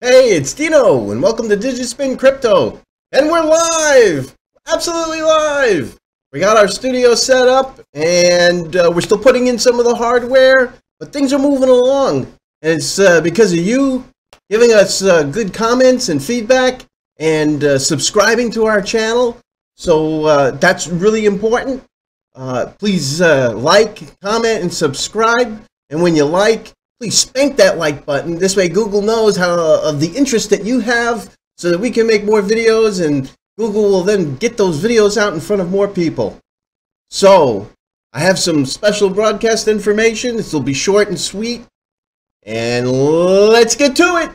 Hey, it's Dino, and welcome to DigitSpin Crypto. And we're live! Absolutely live! We got our studio set up, and uh, we're still putting in some of the hardware, but things are moving along. And it's uh, because of you giving us uh, good comments and feedback, and uh, subscribing to our channel. So uh, that's really important. Uh, please like, comment, and subscribe. And when you like, please spank that like button. This way Google knows how of the interest that you have so that we can make more videos and Google will then get those videos out in front of more people. So, I have some special broadcast information. This will be short and sweet. And let's get to it.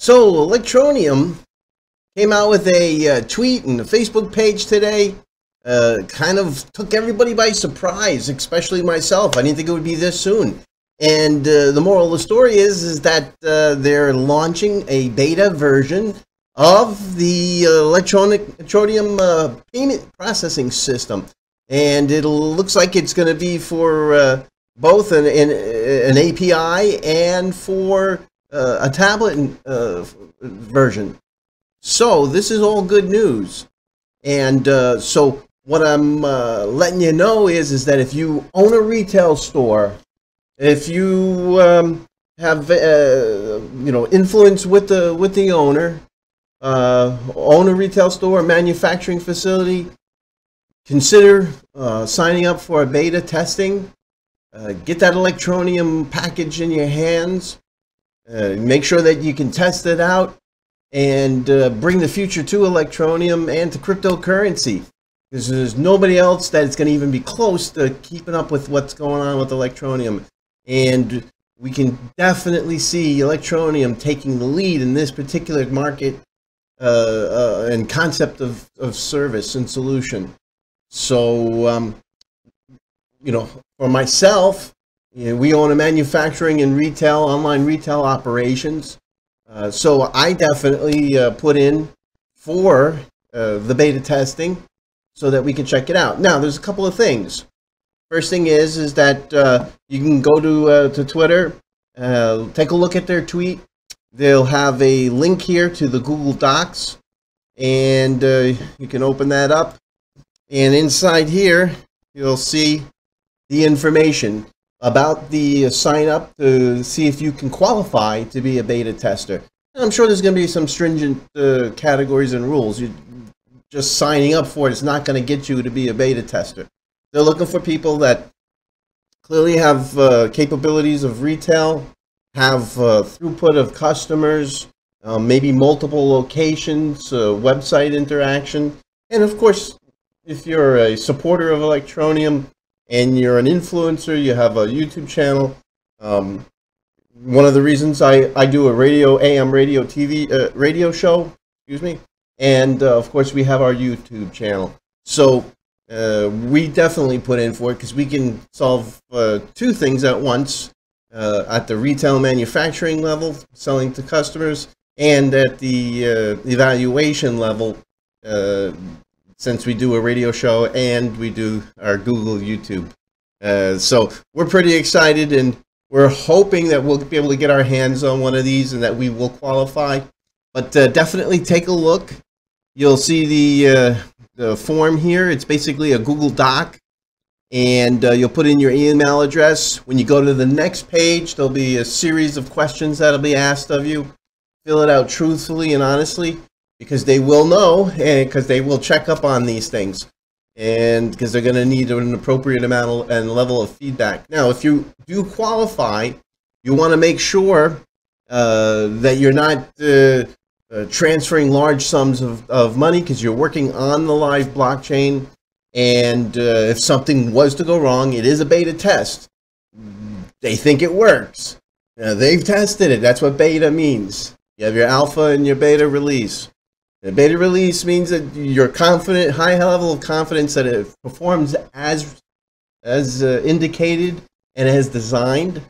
So, Electroneum came out with a uh, tweet and a Facebook page today. Uh, kind of took everybody by surprise, especially myself. I didn't think it would be this soon. And uh, the moral of the story is, is that uh, they're launching a beta version of the electronic Electroneum uh, payment processing system. And it looks like it's going to be for uh, both an, an, an API and for uh, a tablet uh, version. So this is all good news. And uh, so what I'm uh, letting you know is is that if you own a retail store, if you um, have uh, you know influence with the with the owner, uh, own a retail store, manufacturing facility, consider signing up for a beta testing. get that Electroneum package in your hands uh, make sure that you can test it out and uh, bring the future to Electroneum and to cryptocurrency. Because there's nobody else that's going to even be close to keeping up with what's going on with Electroneum. And we can definitely see Electroneum taking the lead in this particular market uh, uh, and concept of, of service and solution. So, um, you know, for myself, yeah, we own a manufacturing and retail, online retail operations. Uh, so I definitely uh, put in for uh, the beta testing so that we can check it out. Now, there's a couple of things. First thing is is that uh, you can go to uh, to Twitter, uh, take a look at their tweet. They'll have a link here to the Google Docs, and you can open that up. And inside here, you'll see the information about the sign up to see if you can qualify to be a beta tester. And I'm sure there's going to be some stringent uh, categories and rules. You just signing up for it is not going to get you to be a beta tester. They're looking for people that clearly have uh, capabilities of retail, have uh, throughput of customers, um, maybe multiple locations, uh, website interaction, and of course, if you're a supporter of Electroneum, and you're an influencer, you have a YouTube channel. Um, one of the reasons I, I do a radio AM radio TV uh, radio show, excuse me, and uh, of course we have our YouTube channel. So uh, we definitely put in for it because we can solve uh, two things at once uh, at the retail manufacturing level, selling to customers, and at the uh, evaluation level, since we do a radio show and we do our Google YouTube. Uh, so we're pretty excited and we're hoping that we'll be able to get our hands on one of these and that we will qualify. But uh, definitely take a look. You'll see the, uh, the form here. It's basically a Google Doc. And uh, you'll put in your email address. When you go to the next page, there'll be a series of questions that'll be asked of you. Fill it out truthfully and honestly because they will know and because they will check up on these things and because they're going to need an appropriate amount and level of feedback. Now, if you do qualify, you want to make sure uh, that you're not uh, uh, transferring large sums of, of money because you're working on the live blockchain. And uh, if something was to go wrong, it is a beta test. They think it works. they've tested it. That's what beta means. You have your alpha and your beta release. The beta release means that you're confident, high level of confidence that it performs as as uh, indicated and as designed.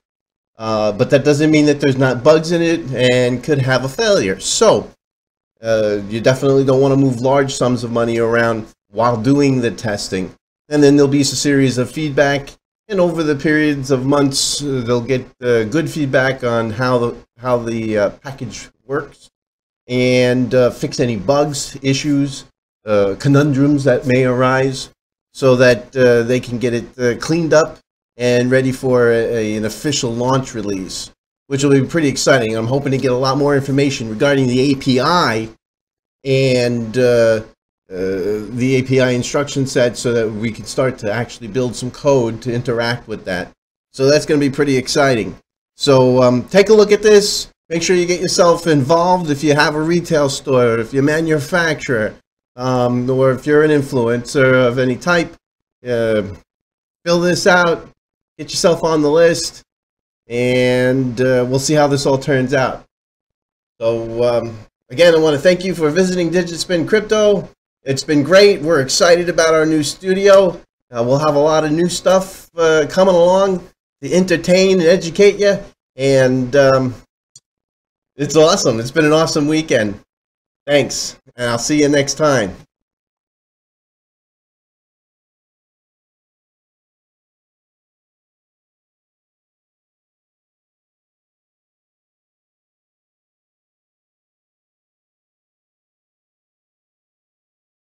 Uh, but that doesn't mean that there's not bugs in it and could have a failure. So uh, you definitely don't want to move large sums of money around while doing the testing. And then there'll be a series of feedback, and over the periods of months, uh, they'll get uh, good feedback on how the how the uh, package works and uh, fix any bugs, issues, uh, conundrums that may arise, so that they can get it cleaned up and ready for a, an official launch release, which will be pretty exciting. I'm hoping to get a lot more information regarding the API and uh, uh, the API instruction set so that we can start to actually build some code to interact with that. So that's going to be pretty exciting. So um, take a look at this. Make sure you get yourself involved if you have a retail store, if you're a manufacturer, um, or if you're an influencer of any type. Uh, fill this out, get yourself on the list, and uh, we'll see how this all turns out. So, um, again, I want to thank you for visiting DigitSpin Crypto. It's been great. We're excited about our new studio. Uh, we'll have a lot of new stuff uh, coming along to entertain and educate you. And um, it's awesome. It's been an awesome weekend. Thanks. And I'll see you next time.